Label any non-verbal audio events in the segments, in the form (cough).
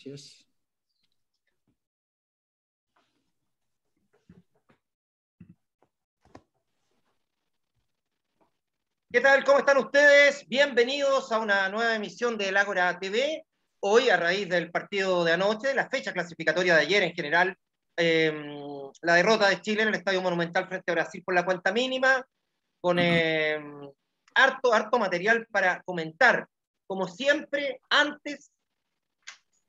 Cheers. ¿Qué tal? ¿Cómo están ustedes? Bienvenidos a una nueva emisión de El Ágora TV. Hoy, a raíz del partido de anoche, la fecha clasificatoria de ayer en general, eh, la derrota de Chile en el Estadio Monumental frente a Brasil por la cuenta mínima, con eh, harto, harto material para comentar. Como siempre, antes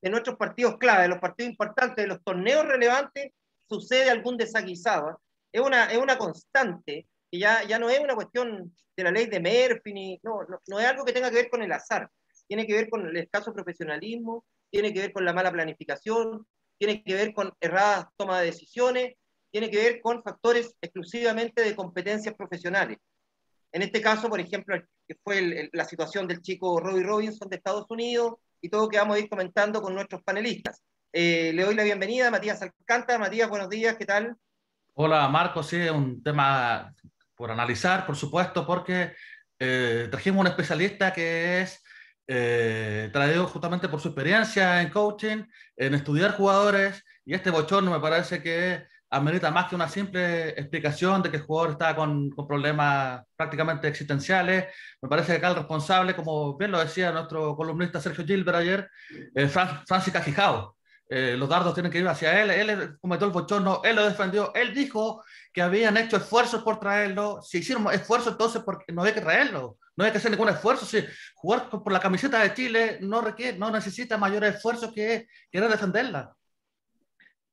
de nuestros partidos clave, de los partidos importantes, de los torneos relevantes, sucede algún desaguisado. Es una, es una constante que ya, ya no es una cuestión de la ley de Murphy, ni, no, no, no es algo que tenga que ver con el azar, tiene que ver con el escaso profesionalismo, tiene que ver con la mala planificación, tiene que ver con erradas tomas de decisiones, tiene que ver con factores exclusivamente de competencias profesionales. En este caso, por ejemplo, fue la situación del chico Robbie Robinson de Estados Unidos y todo que vamos a ir comentando con nuestros panelistas. Eh, le doy la bienvenida a Matías Alcántara. Matías, buenos días, ¿qué tal? Hola, Marco. Sí, un tema por analizar, por supuesto, porque eh, trajimos un especialista que es eh, traído justamente por su experiencia en coaching, en estudiar jugadores, y este bochorno me parece que amerita más que una simple explicación de que el jugador está con, con problemas prácticamente existenciales. Me parece que acá el responsable, como bien lo decía nuestro columnista Sergio Gilbert ayer, es Francis Cajijao. Eh, los dardos tienen que ir hacia él, él cometió el bochorno, él lo defendió, él dijo que habían hecho esfuerzos por traerlo, si hicieron esfuerzos entonces porque no hay que traerlo, no hay que hacer ningún esfuerzo, si jugar por la camiseta de Chile no requiere, no necesita mayor esfuerzo que querer defenderla.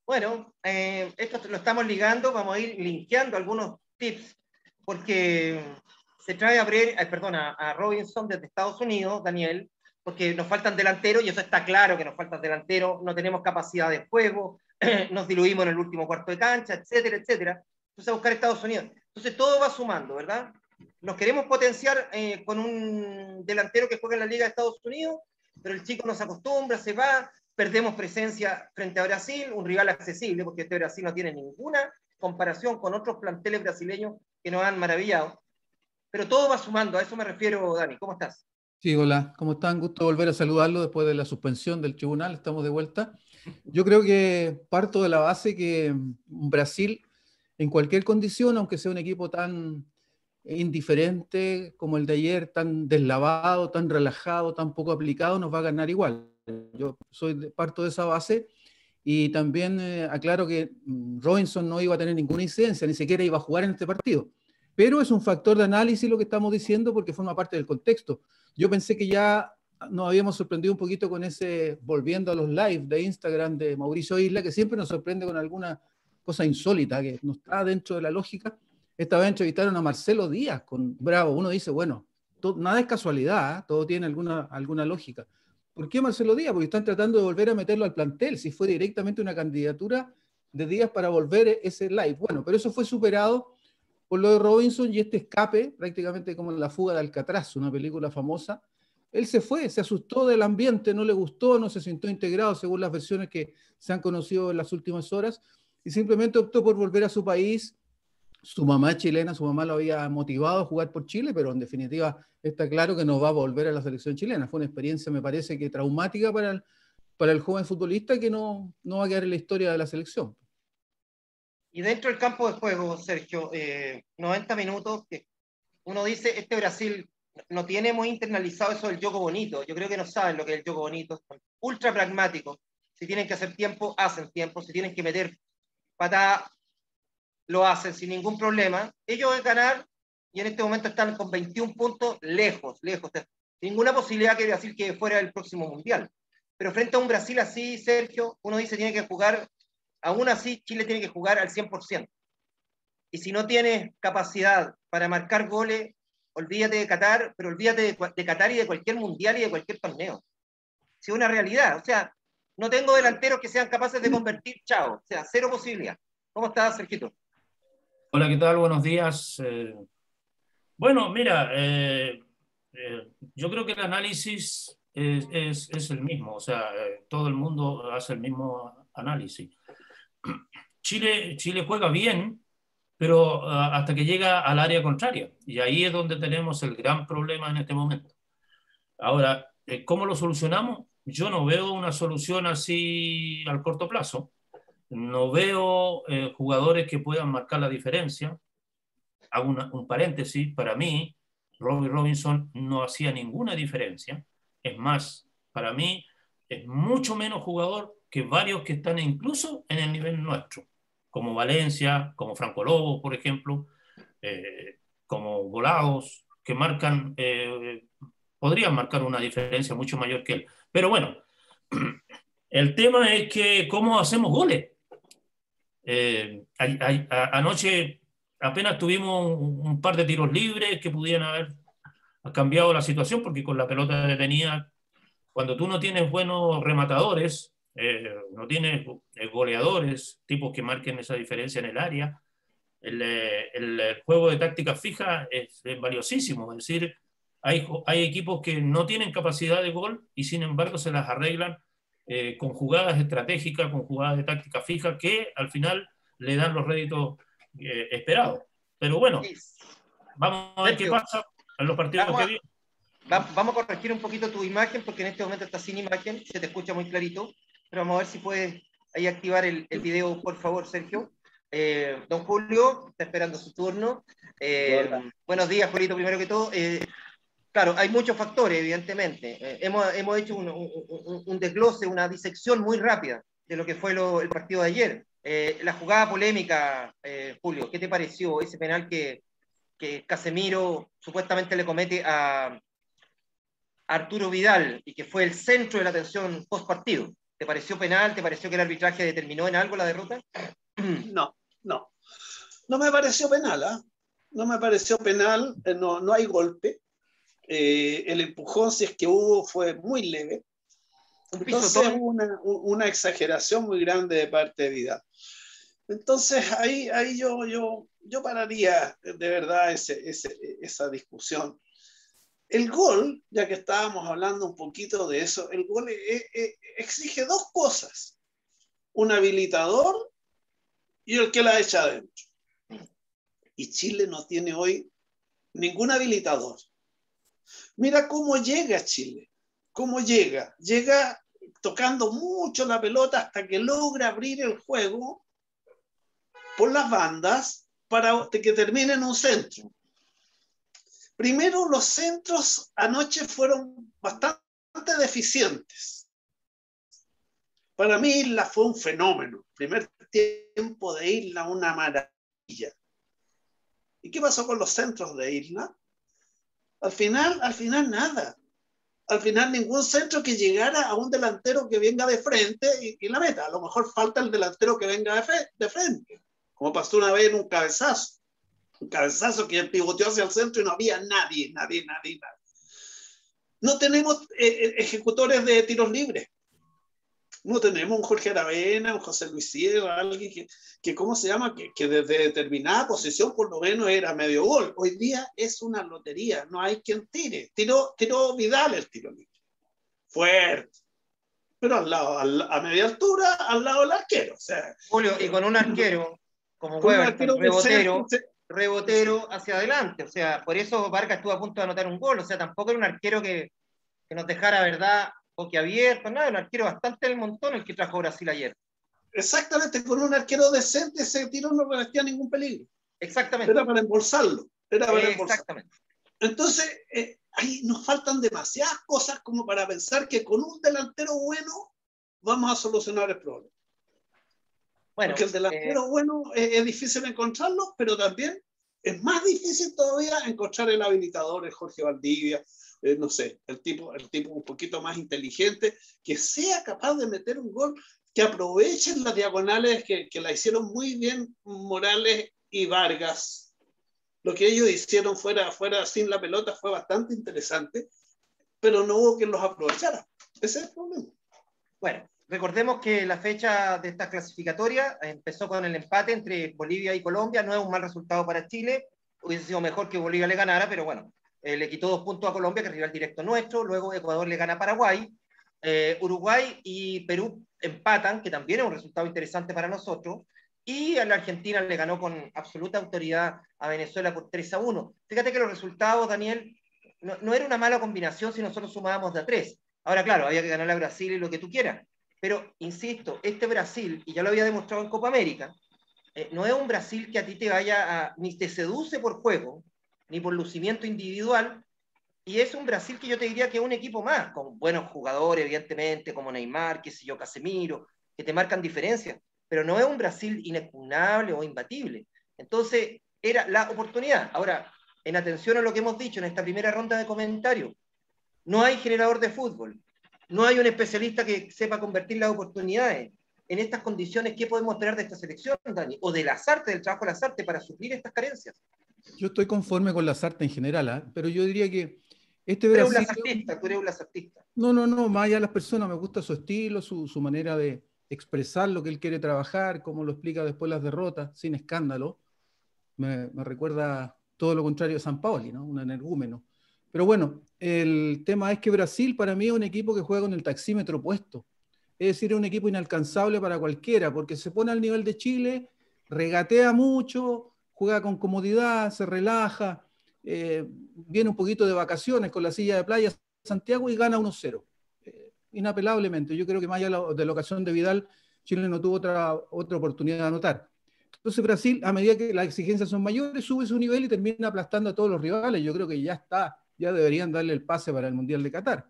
Bueno, eh, esto lo estamos ligando, vamos a ir linkeando algunos tips, porque se trae a, Bre eh, a Robinson desde Estados Unidos, Daniel, porque nos faltan delanteros, y eso está claro que nos faltan delanteros, no tenemos capacidad de juego, (clears throat) nos diluimos en el último cuarto de cancha, etcétera, etcétera. Entonces, a buscar Estados Unidos. Entonces, todo va sumando, ¿verdad? Nos queremos potenciar eh, con un delantero que juega en la Liga de Estados Unidos, pero el chico nos acostumbra, se va, perdemos presencia frente a Brasil, un rival accesible, porque este Brasil no tiene ninguna comparación con otros planteles brasileños que nos han maravillado. Pero todo va sumando, a eso me refiero, Dani. ¿Cómo estás? Sí, hola, ¿cómo están? Gusto volver a saludarlo después de la suspensión del tribunal, estamos de vuelta. Yo creo que parto de la base que Brasil, en cualquier condición, aunque sea un equipo tan indiferente como el de ayer, tan deslavado, tan relajado, tan poco aplicado, nos va a ganar igual. Yo soy parto de esa base y también eh, aclaro que mm, Robinson no iba a tener ninguna incidencia, ni siquiera iba a jugar en este partido. Pero es un factor de análisis lo que estamos diciendo porque forma parte del contexto. Yo pensé que ya nos habíamos sorprendido un poquito con ese, volviendo a los live de Instagram de Mauricio Isla, que siempre nos sorprende con alguna cosa insólita que no está dentro de la lógica. Esta vez entrevistaron a Marcelo Díaz con Bravo. Uno dice, bueno, todo, nada es casualidad, ¿eh? todo tiene alguna, alguna lógica. ¿Por qué Marcelo Díaz? Porque están tratando de volver a meterlo al plantel, si fue directamente una candidatura de Díaz para volver ese live. Bueno, pero eso fue superado por lo de Robinson y este escape, prácticamente como La fuga de Alcatraz, una película famosa, él se fue, se asustó del ambiente, no le gustó, no se sintió integrado según las versiones que se han conocido en las últimas horas y simplemente optó por volver a su país. Su mamá chilena, su mamá lo había motivado a jugar por Chile, pero en definitiva está claro que no va a volver a la selección chilena. Fue una experiencia, me parece que traumática para el, joven futbolista que no, no va a quedar en la historia de la selección. Y dentro del campo de juego, Sergio, eh, 90 minutos, uno dice, este Brasil no tiene muy internalizado eso del juego bonito. Yo creo que no saben lo que es el juego bonito. Ultra pragmáticos. Si tienen que hacer tiempo, hacen tiempo. Si tienen que meter patada, lo hacen sin ningún problema. Ellos a ganar y en este momento están con 21 puntos lejos, lejos. Ninguna posibilidad que Brasil quede fuera del próximo mundial. Pero frente a un Brasil así, Sergio, uno dice tiene que jugar aún así Chile tiene que jugar al 100%. Y si no tiene capacidad para marcar goles, olvídate de Qatar, pero olvídate de, de Qatar y de cualquier mundial y de cualquier torneo. Si es una realidad, o sea, no tengo delanteros que sean capaces de convertir, chao, o sea, cero posibilidad. ¿Cómo estás, Sergito? Hola, ¿qué tal? Buenos días. Eh, bueno, mira, eh, eh, yo creo que el análisis es, es, es el mismo, o sea, eh, todo el mundo hace el mismo análisis. Chile, Chile juega bien, pero uh, hasta que llega al área contraria. Y ahí es donde tenemos el gran problema en este momento. Ahora, eh, ¿cómo lo solucionamos? yo no veo una solución así al corto plazo. No veo eh, jugadores que puedan marcar la diferencia. Hago un paréntesis, para mí, Robbie Robinson no hacía ninguna diferencia. Es más, para mí es mucho menos jugador que varios que están incluso en el nivel nuestro, como Valencia, como Franco Lobo, por ejemplo, eh, como Volados, que marcan, eh, podrían marcar una diferencia mucho mayor que él. Pero bueno, (clears throat) el tema es que cómo hacemos goles. Eh, anoche apenas tuvimos un, par de tiros libres que pudieran haber cambiado la situación porque con la pelota detenida, cuando tú no tienes buenos rematadores, eh, no tienes eh, goleadores, tipos que marquen esa diferencia en el área, el, el, juego de táctica fija es, valiosísimo. Es decir, hay, equipos que no tienen capacidad de gol y sin embargo se las arreglan eh, con jugadas estratégicas, con jugadas de táctica fija que al final le dan los réditos eh, esperados. Pero bueno, vamos a ver qué pasa en los partidos vamos que vienen. vamos a corregir un poquito tu imagen porque en este momento está sin imagen, se te escucha muy clarito, pero vamos a ver si puedes ahí activar el, el video, por favor, Sergio. Eh, don Julio, está esperando su turno. Eh, buenos días, Julito, primero que todo. Eh, claro, hay muchos factores, evidentemente. hemos, hemos, hecho un, desglose, una disección muy rápida de lo que fue el partido de ayer. la jugada polémica, Julio, ¿qué te pareció ese penal que, que Casemiro supuestamente le comete a Arturo Vidal y que fue el centro de la atención post partido? ¿Te pareció penal? ¿Te pareció que el arbitraje determinó en algo la derrota? (clears throat) No, no. No me pareció penal, ¿ah? No me pareció penal, eh, no, no hay golpe. Eh, el empujón, si es que hubo, fue muy leve. Entonces, una, una exageración muy grande de parte de Vidal. Entonces, ahí, ahí yo, yo, yo pararía de verdad ese, ese, esa discusión. El gol, ya que estábamos hablando un poquito de eso, el gol exige dos cosas. Un habilitador y el que la echa adentro. Y Chile no tiene hoy ningún habilitador. Mira cómo llega Chile, cómo llega. Llega tocando mucho la pelota hasta que logra abrir el juego por las bandas para que termine en un centro. Primero, los centros anoche fueron bastante deficientes. Para mí, Isla fue un fenómeno. Primer tiempo de Isla, una maravilla. ¿Y qué pasó con los centros de Isla? Al final, al final nada. Al final ningún centro que llegara a un delantero que venga de frente y, la meta. A lo mejor falta el delantero que venga de, frente, como pasó una vez en un cabezazo. Un cabezazo que pivoteó hacia el centro y no había nadie, nadie, nadie, nadie. No tenemos eh, eh, ejecutores de tiros libres no tenemos un Jorge Aravena, un José Luis Ciego, alguien que, que ¿cómo se llama? Que, que, desde determinada posición por lo menos era medio gol. Hoy día es una lotería, no hay quien tire. Tiró, tiró Vidal el tiro libre. Fuerte. Pero al lado, a media altura, al lado del arquero. O sea, Julio, y con un arquero como Weber, rebotero, rebotero hacia adelante. O sea, por eso Vargas estuvo a punto de anotar un gol. O sea, tampoco era un arquero que, que nos dejara, ¿verdad?, abierto, nada, un arquero bastante del montón el que trajo Brasil ayer. Exactamente, con un arquero decente ese tiro no revestía ningún peligro. Exactamente. Era para embolsarlo. Era para Exactamente. Entonces, eh, ahí nos faltan demasiadas cosas como para pensar que con un delantero bueno vamos a solucionar el problema. Bueno, Porque el delantero eh, bueno es, es, difícil encontrarlo, pero también es más difícil todavía encontrar el habilitador, el Jorge Valdivia, eh, no sé, el tipo, el tipo un poquito más inteligente, que sea capaz de meter un gol, que aprovechen las diagonales que, que la hicieron muy bien Morales y Vargas. Lo que ellos hicieron fuera, fuera sin la pelota fue bastante interesante, pero no hubo quien los aprovechara. Ese es el problema. Bueno, recordemos que la fecha de esta clasificatoria empezó con el empate entre Bolivia y Colombia. No es un mal resultado para Chile. Hubiese sido mejor que Bolivia le ganara, pero bueno, eh, le quitó dos puntos a Colombia, que es rival directo nuestro, luego Ecuador le gana a Paraguay, eh, Uruguay y Perú empatan, que también es un resultado interesante para nosotros, y a la Argentina le ganó con absoluta autoridad a Venezuela por 3 a 1. Fíjate que los resultados, Daniel, no, no era una mala combinación si nosotros sumábamos de a 3. Ahora, claro, había que ganar a Brasil y lo que tú quieras. Pero, insisto, este Brasil, y ya lo había demostrado en Copa América, eh, no es un Brasil que a ti te vaya ni te seduce por juego, ni por lucimiento individual, y es un Brasil que yo te diría que es un equipo más, con buenos jugadores, evidentemente, como Neymar, qué sé yo, Casemiro, que te marcan diferencias, pero no es un Brasil inexpugnable o imbatible. Entonces, era la oportunidad. Ahora, en atención a lo que hemos dicho en esta primera ronda de comentarios, no hay generador de fútbol, no hay un especialista que sepa convertir las oportunidades. En estas condiciones, ¿qué podemos esperar de esta selección, Dani? O de las artes, del trabajo de las artes, para suplir estas carencias. Yo estoy conforme con las artes en general, ¿eh? pero yo diría que este Brasil... Tú eres un artista, No, no, no, más allá de las personas, me gusta su estilo, su, su manera de expresar lo que él quiere trabajar, cómo lo explica después las derrotas, sin escándalo. Me, me recuerda todo lo contrario a San Paoli, ¿no? Un energúmeno. Pero bueno, el tema es que Brasil para mí es un equipo que juega con el taxímetro puesto. Es decir, es un equipo inalcanzable para cualquiera, porque se pone al nivel de Chile, regatea mucho, juega con comodidad, se relaja, eh, viene un poquito de vacaciones con la silla de playa Santiago y gana 1-0. Eh, inapelablemente. Yo creo que más allá de la ocasión de Vidal, Chile no tuvo otra, otra oportunidad de anotar. Entonces Brasil, a medida que las exigencias son mayores, sube su nivel y termina aplastando a todos los rivales. Yo creo que ya está ya deberían darle el pase para el Mundial de Qatar.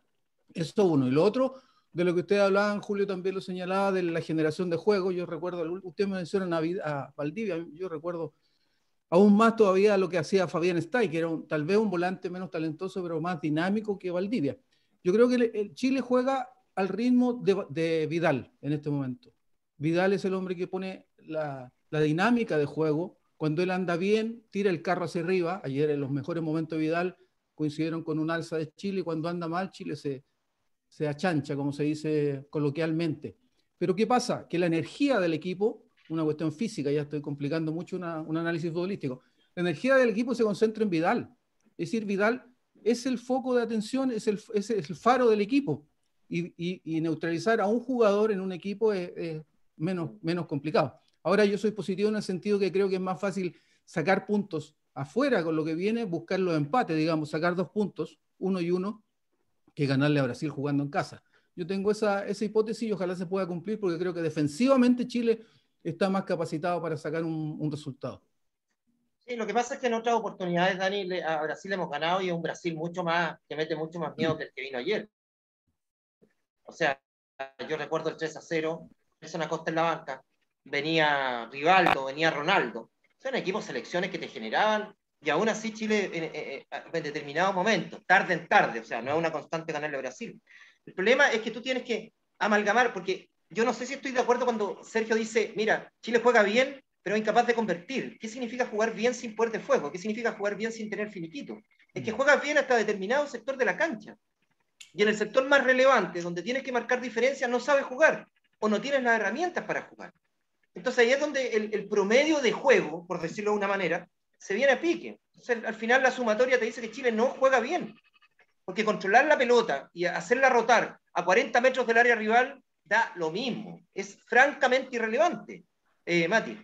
Eso uno. Y lo otro, de lo que usted hablaba, Julio también lo señalaba, de la generación de juego. Yo recuerdo, usted me menciona a, Valdivia, yo recuerdo aún más todavía lo que hacía Fabián Stay, que era tal vez un volante menos talentoso, pero más dinámico que Valdivia. Yo creo que el, Chile juega al ritmo de, Vidal en este momento. Vidal es el hombre que pone la, dinámica de juego. Cuando él anda bien, tira el carro hacia arriba. Ayer en los mejores momentos de Vidal coincidieron con un alza de Chile cuando anda mal Chile se, se achancha, como se dice coloquialmente. Pero ¿qué pasa? Que la energía del equipo, una cuestión física, ya estoy complicando mucho un análisis futbolístico, la energía del equipo se concentra en Vidal. Es decir, Vidal es el foco de atención, es el, es el faro del equipo. Y, neutralizar a un jugador en un equipo es, es, menos, menos complicado. Ahora yo soy positivo en el sentido que creo que es más fácil sacar puntos afuera con lo que viene, buscar los empates, digamos, sacar dos puntos, uno y uno, que ganarle a Brasil jugando en casa. Yo tengo esa, esa hipótesis y ojalá se pueda cumplir porque creo que defensivamente Chile está más capacitado para sacar un, resultado. Sí, lo que pasa es que en otras oportunidades, Dani, a Brasil hemos ganado y es un Brasil mucho más, que mete mucho más miedo que el que vino ayer. O sea, yo recuerdo el 3 a 0, una Costa en la banca, venía Rivaldo, venía Ronaldo, son equipos, selecciones que te generaban, y aún así Chile en, en, determinado momento, tarde en tarde, o sea, no es una constante ganarle a Brasil. El problema es que tú tienes que amalgamar, porque yo no sé si estoy de acuerdo cuando Sergio dice, mira, Chile juega bien, pero es incapaz de convertir. ¿Qué significa jugar bien sin poder de fuego? ¿Qué significa jugar bien sin tener finiquito? Es que juegas bien hasta determinado sector de la cancha. Y en el sector más relevante, donde tienes que marcar diferencias, no sabes jugar o no tienes las herramientas para jugar. Entonces ahí es donde el, promedio de juego, por decirlo de una manera, se viene a pique. Entonces, al final la sumatoria te dice que Chile no juega bien. Porque controlar la pelota y hacerla rotar a 40 metros del área rival da lo mismo. Es francamente irrelevante. Eh, Mati.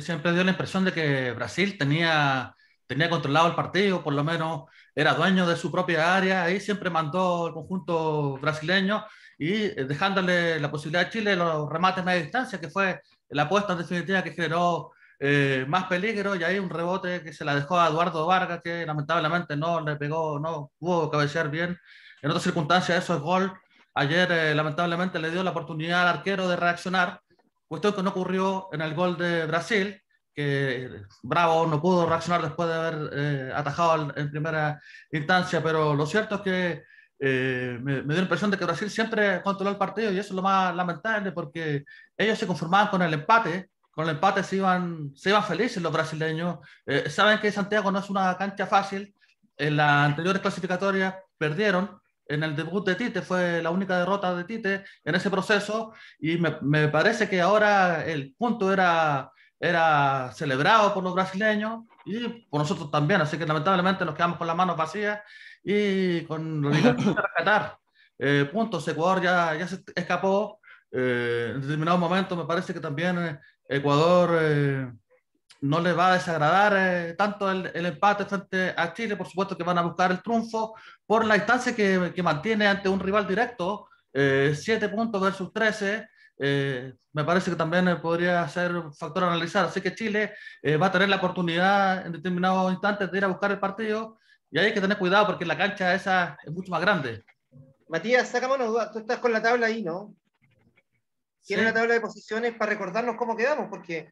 siempre dio la impresión de que Brasil tenía, tenía controlado el partido, por lo menos era dueño de su propia área, ahí siempre mandó el conjunto brasileño y eh, dejándole la posibilidad a Chile los remates a media distancia, que fue la apuesta en definitiva que generó eh, más peligro y ahí un rebote que se la dejó a Eduardo Vargas que lamentablemente no le pegó, no pudo cabecear bien. En otras circunstancias eso es gol. Ayer eh, lamentablemente le dio la oportunidad al arquero de reaccionar, cuestión que no ocurrió en el gol de Brasil, que Bravo no pudo reaccionar después de haber eh, atajado en primera instancia, pero lo cierto es que me, me, dio la impresión de que Brasil siempre controló el partido y eso es lo más lamentable porque ellos se conformaban con el empate, con el empate se iban, se iban felices los brasileños. Eh, saben que Santiago no es una cancha fácil. En las anteriores clasificatorias perdieron. En el debut de Tite fue la única derrota de Tite en ese proceso y me, me parece que ahora el punto era, era celebrado por los brasileños y por nosotros también. Así que lamentablemente nos quedamos con las manos vacías y con la obligación de rescatar eh, puntos. Ecuador ya, ya se escapó, eh, en determinado momento me parece que también eh, Ecuador no le va a desagradar eh, tanto el, el, empate frente a Chile. Por supuesto que van a buscar el triunfo por la instancia que, que mantiene ante un rival directo, eh, 7 puntos versus 13. Eh, me parece que también podría ser un factor a analizar. Así que Chile va a tener la oportunidad en determinados instantes de ir a buscar el partido y hay que tener cuidado porque la cancha esa es mucho más grande. Matías, sácame una duda. Tú estás con la tabla ahí, ¿no? ¿Tienes sí. la tabla de posiciones para recordarnos cómo quedamos? Porque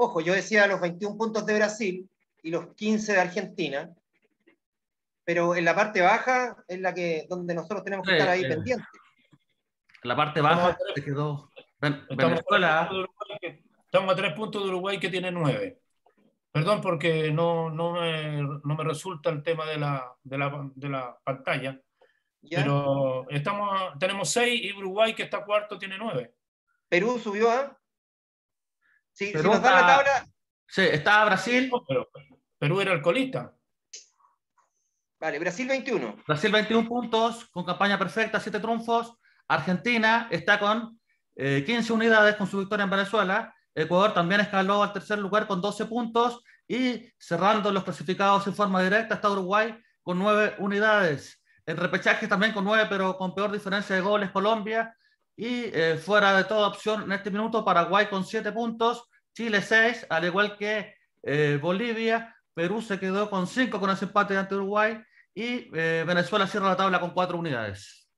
Ojo, yo decía los 21 puntos de Brasil y los 15 de Argentina, pero en la parte baja es la que donde nosotros tenemos que sí, estar ahí eh, pendientes. En la parte baja se quedó Venezuela. Estamos a tres puntos de Uruguay que tiene nueve. Perdón porque no, no, me, no me resulta el tema de la, de la, de la pantalla. ¿Ya? Pero estamos, tenemos seis y Uruguay que está cuarto tiene nueve. Perú subió a Sí, Perú si nos da la tabla. Sí, está Brasil. No, pero Perú era el colista. Vale, Brasil 21. Brasil 21 puntos, con campaña perfecta, 7 triunfos. Argentina está con eh, 15 unidades con su victoria en Venezuela. Ecuador también escaló al tercer lugar con 12 puntos. Y cerrando los clasificados en forma directa está Uruguay con 9 unidades. El repechaje también con 9, pero con peor diferencia de goles Colombia. Y eh, fuera de toda opción en este minuto, Paraguay con 7 puntos, Chile 6, al igual que eh, Bolivia. Perú se quedó con 5 con ese empate ante Uruguay. Y eh, Venezuela cierra la tabla con 4 unidades.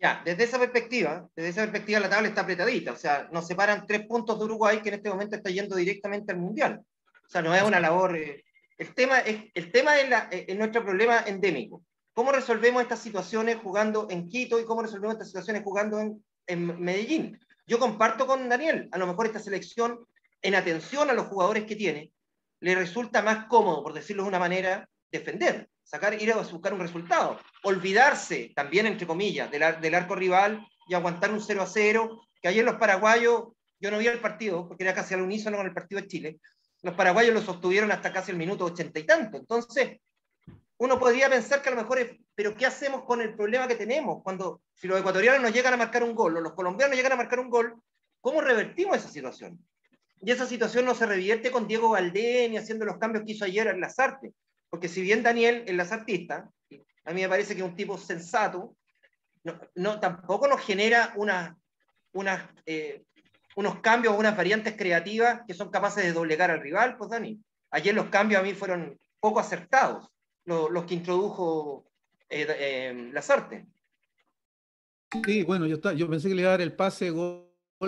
Ya, desde esa perspectiva, desde esa perspectiva la tabla está apretadita. O sea, nos separan 3 puntos de Uruguay que en este momento está yendo directamente al Mundial. O sea, no es una labor... el tema es, el tema es, la, es nuestro problema endémico. ¿Cómo resolvemos estas situaciones jugando en Quito y cómo resolvemos estas situaciones jugando en, en Medellín. Yo comparto con Daniel, a lo mejor esta selección, en atención a los jugadores que tiene, le resulta más cómodo, por decirlo de una manera, defender, sacar, ir a buscar un resultado, olvidarse también, entre comillas, del, arco rival y aguantar un 0 a 0, que ayer los paraguayos, yo no vi el partido, porque era casi al unísono con el partido de Chile, los paraguayos lo sostuvieron hasta casi el minuto ochenta y tanto. Entonces, uno podría pensar que a lo mejor es, pero ¿qué hacemos con el problema que tenemos? Cuando, si los ecuatorianos no llegan a marcar un gol, o los colombianos llegan a marcar un gol, ¿cómo revertimos esa situación? Y esa situación no se revierte con Diego Valdés ni haciendo los cambios que hizo ayer en las artes. Porque si bien Daniel en las artistas, a mí me parece que es un tipo sensato, no, tampoco nos genera eh, unos cambios o unas variantes creativas que son capaces de doblegar al rival, pues Dani. Ayer los cambios a mí fueron poco acertados los, los que introdujo eh, eh, Lazarte. Sí, bueno, yo, yo pensé que le iba a dar el pase gol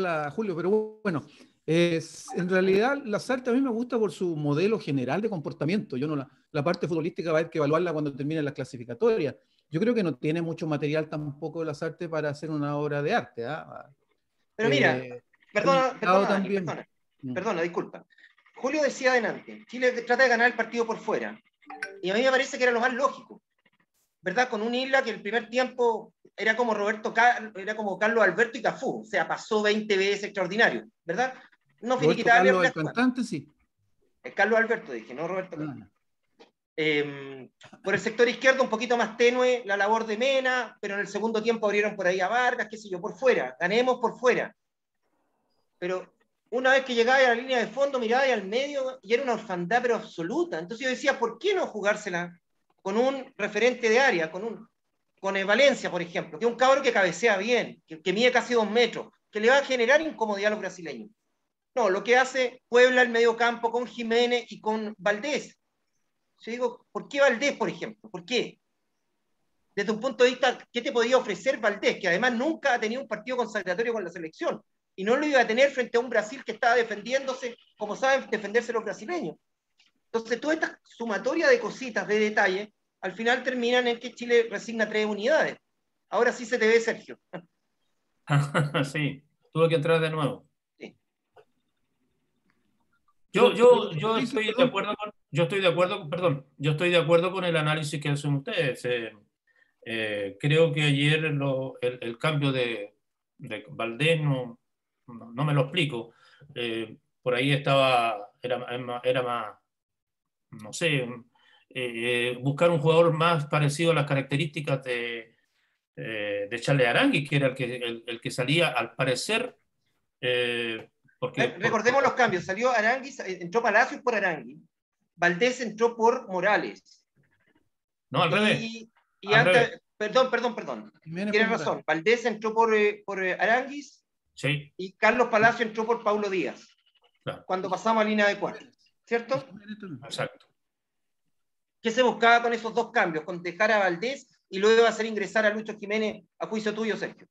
a Julio, pero bueno, es, en realidad Lazarte a mí me gusta por su modelo general de comportamiento. Yo no la, la parte futbolística va a haber que evaluarla cuando termine las clasificatorias. Yo creo que no tiene mucho material tampoco Lazarte para hacer una obra de arte. ¿eh? Pero mira, eh, perdona, perdona, también. perdona, mm. perdona, disculpa. Julio decía adelante, Chile trata de ganar el partido por fuera. Y a mí me parece que era lo más lógico. ¿Verdad? Con un Isla que el primer tiempo era como Roberto, era como Carlos Alberto y Cafú, o sea, pasó 20 veces extraordinario, ¿verdad? No finiquitable. Carlos el cantante, sí. El Carlos Alberto, dije, no Roberto. Ah. Eh, por el sector izquierdo un poquito más tenue la labor de Mena, pero en el segundo tiempo abrieron por ahí a Vargas, qué sé yo, por fuera, ganemos por fuera. Pero una vez que llegaba a la línea de fondo, miraba al medio y era una orfandad pero absoluta. Entonces yo decía, ¿por qué no jugársela con un referente de área, con un con el Valencia, por ejemplo, que es un cabrón que cabecea bien, que, que, mide casi dos metros, que le va a generar incomodidad a los brasileños. No, lo que hace Puebla el medio campo con Jiménez y con Valdés. Yo digo, ¿por qué Valdés, por ejemplo? ¿Por qué? Desde un punto de vista, ¿qué te podía ofrecer Valdés? Que además nunca ha tenido un partido consagratorio con la selección y no lo iba a tener frente a un Brasil que estaba defendiéndose como saben defenderse los brasileños. Entonces, toda esta sumatoria de cositas, de detalle, al final terminan en que Chile resigna tres unidades. Ahora sí se te ve, Sergio. (laughs) sí, tuve que entrar de nuevo. Sí. Yo, yo, yo estoy de acuerdo con, yo estoy de acuerdo, perdón, yo estoy de acuerdo con el análisis que hacen ustedes. Eh, eh, creo que ayer lo, el, el, cambio de, de Valdés no, no, no me lo explico. Eh, por ahí estaba, era, era más, no sé, eh, buscar un jugador más parecido a las características de, eh, de Charles Arangui, que era el que, el, el que salía, al parecer, Porque, Eh, Recordemos los cambios. Salió Aranguis, eh, entró Palacios por Arangui. Valdés entró por Morales. No, al revés. Y, y Al antes- revés. perdón, perdón, perdón. Tienes por razón. Valdés entró por, eh, por eh, Aranguis Sí, y Carlos Palacio entró por Paulo Díaz. Claro. Cuando pasamos a línea de cuatro. ¿Cierto? Exacto. ¿Qué se buscaba con esos dos cambios? Con dejar a Valdés y luego hacer ingresar a Lucho Jiménez a juicio tuyo, Sergio.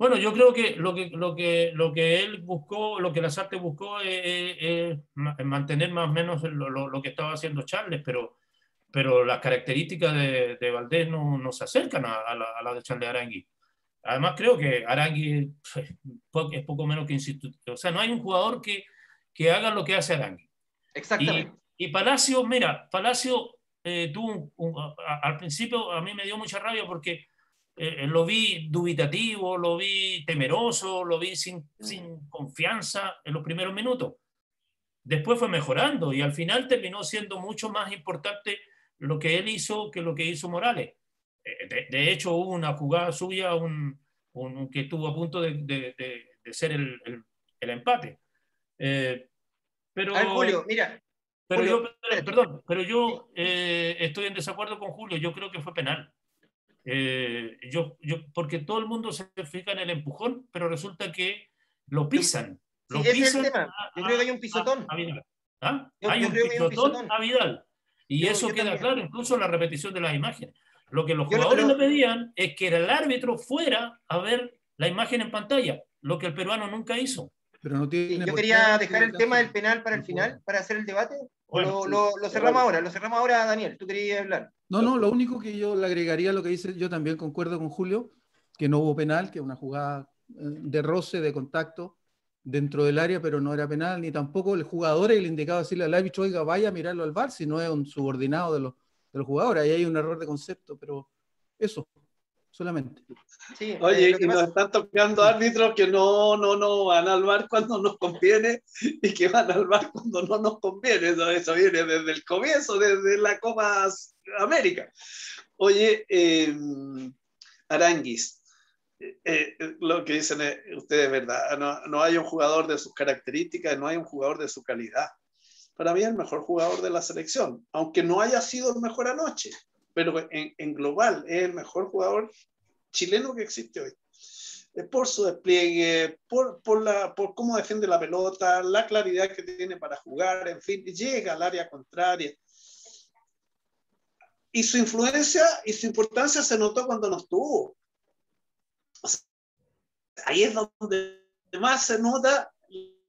Bueno, yo creo que lo que, lo que, lo que él buscó, lo que Lazarte buscó es, es- es ma- mantener más o menos lo, lo- lo que estaba haciendo Charles, pero, pero las características de, de Valdés no, no se acercan a, a la, a la de Charles Arangui. Además, creo que Arangui es po- es poco menos que instituto. O sea, no hay un jugador que, que haga lo que hace Arangui. Exactamente. Y, y Palacio, mira, Palacio eh, tuvo un- un- a- al principio a mí me dio mucha rabia porque eh, lo vi dubitativo, lo vi temeroso, lo vi sin, sin confianza en los primeros minutos. Después fue mejorando y al final terminó siendo mucho más importante lo que él hizo que lo que hizo Morales. Eh, De, de hecho, hubo una jugada suya un, un- que estuvo a punto de, de- de- ser el, el- el empate. Eh, pero, A ver, Julio, mira, pero Julio, yo, espérate. perdón, pero yo eh, estoy en desacuerdo con Julio. Yo creo que fue penal. Eh, yo, yo, porque todo el mundo se fija en el empujón, pero resulta que lo pisan. sí, Lo ese es el pisan tema. a- Yo creo que hay un a- pisotón. a Vidal. ¿Ah? Yo- hay yo un creo que hay un pisotón pisotón. a Vidal. Y Yo- eso yo queda también. claro incluso en la repetición de las imágenes. Lo que los Yo no- jugadores le pedían es que el árbitro fuera a ver la imagen en pantalla, lo que el peruano nunca hizo. Pero no tiene yo quería qué dejar el tema del penal para el No final, para hacer el debate. ¿O Bueno, lo, sí, lo- lo cerramos ahora? Lo cerramos ahora, Daniel. Tú querías hablar. No, no, lo único que yo le agregaría a lo que dice, yo también concuerdo con Julio, que no hubo penal, que una jugada eh, de roce, de contacto dentro del área, pero no era penal, ni tampoco el jugador le indicaba decirle al árbitro, oiga, vaya a mirarlo al VAR, si no es un subordinado de los, de los jugadores. Ahí hay un error de concepto, pero eso, solamente. Sí, eh, Oye, y nos están tocando árbitros que no, no, no van al bar cuando nos conviene y que van al bar cuando no nos conviene. Eso, eso viene desde el comienzo, desde la Copa América. Oye, eh, Aranguis, eh, eh, lo que dicen ustedes es verdad. No, no hay un jugador de sus características, no hay un jugador de su calidad. Para mí es el mejor jugador de la selección, aunque no haya sido el mejor anoche, pero en, en global es el mejor jugador chileno que existe hoy. Eh, Por su despliegue, por, por, la, por cómo defiende la pelota, la claridad que tiene para jugar, en fin, llega al área contraria. Y su influencia y su importancia se notó cuando no estuvo. O sea, ahí es donde más se nota.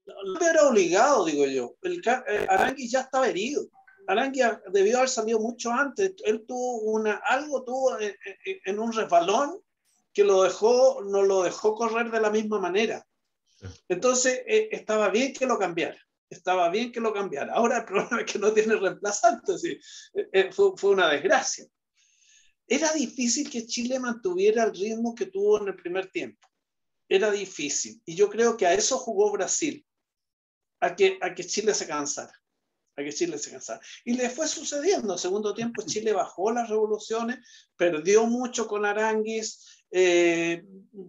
No era obligado, digo yo. El, eh, Arangui ya estaba herido. Arangui debió haber salido mucho antes. Él tuvo una, algo tuvo en, en- en un resbalón que lo dejó, no lo dejó correr de la misma manera. Entonces, eh, estaba bien que lo cambiara. Estaba bien que lo cambiara. Ahora el (laughs) problema es que no tiene reemplazante. sí. Eh, eh, fue, fue una desgracia. Era difícil que Chile mantuviera el ritmo que tuvo en el primer tiempo. Era difícil. Y yo creo que a eso jugó Brasil. A que, a que Chile se cansara. A que Chile se cansara. Y le fue sucediendo. Segundo tiempo, Chile bajó las revoluciones, perdió mucho con Aranguis, eh,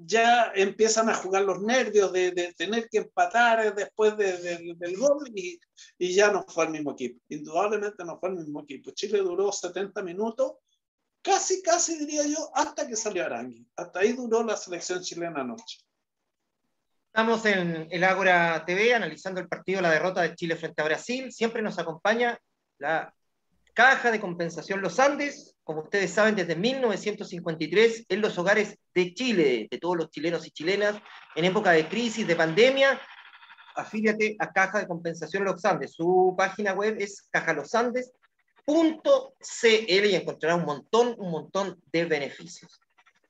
ya empiezan a jugar los nervios de, de tener que empatar después de- de- del gol y, y ya no fue el mismo equipo. Indudablemente no fue el mismo equipo. Chile duró 70 minutos, casi, casi diría yo, hasta que salió Arangui. Hasta ahí duró la selección chilena anoche. Estamos en el Ágora TV analizando el partido, la derrota de Chile frente a Brasil. Siempre nos acompaña la Caja de Compensación Los Andes, como ustedes saben, desde 1953 en los hogares de Chile, de todos los chilenos y chilenas, en época de crisis, de pandemia. Afíliate a Caja de Compensación Los Andes. Su página web es cajalosandes.cl y encontrará un montón, un montón de beneficios.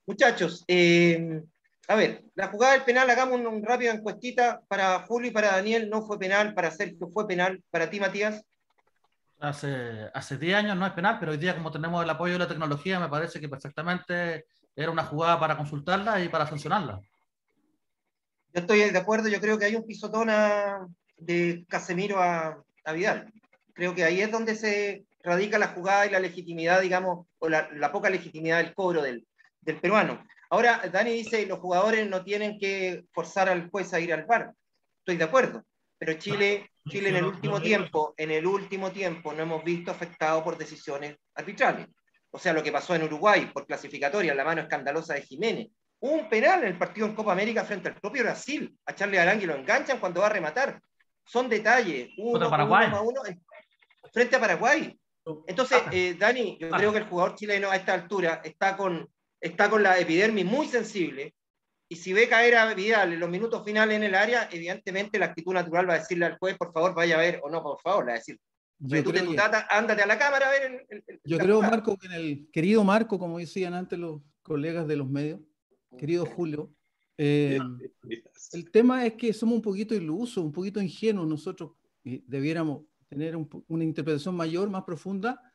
Muchachos, eh, a ver, la jugada del penal, hagamos una un rápida encuestita para Julio y para Daniel, no fue penal, para Sergio fue penal, para ti Matías. Hace, hace 10 años no es penal, pero hoy día como tenemos el apoyo de la tecnología, me parece que perfectamente era una jugada para consultarla y para sancionarla. Yo estoy de acuerdo, yo creo que hay un pisotón a- de Casemiro a, a Vidal. Creo que ahí es donde se radica la jugada y la legitimidad, digamos, o la, la poca legitimidad del cobro del, del peruano. Ahora, Dani dice, los jugadores no tienen que forzar al juez a ir al VAR. estoy de acuerdo. Pero Chile, (laughs) Chile en el último tiempo, en el último tiempo no hemos visto afectado por decisiones arbitrales. O sea, lo que pasó en Uruguay por clasificatoria, la mano escandalosa de Jiménez. un penal en el partido en Copa América frente al propio Brasil. A Charlie Arangui lo enganchan cuando va a rematar. Son detalles. Uno, Paraguay. uno, uno, frente a Paraguay. Entonces, eh, Dani, yo creo que el jugador chileno a esta altura está con, está con la epidermis muy sensible y si ve caer a Vidal en los minutos finales en el área, evidentemente la actitud natural va a decirle al juez, por favor, vaya a ver, o no, por favor, le va a decir, creo tata, ándate a la cámara a ver. El, el, yo creo, Marco, que en el querido Marco, como decían antes los colegas de los medios, querido Julio, eh, el tema es que somos un poquito ilusos, un poquito ingenuos nosotros, debiéramos tener un, una interpretación mayor, más profunda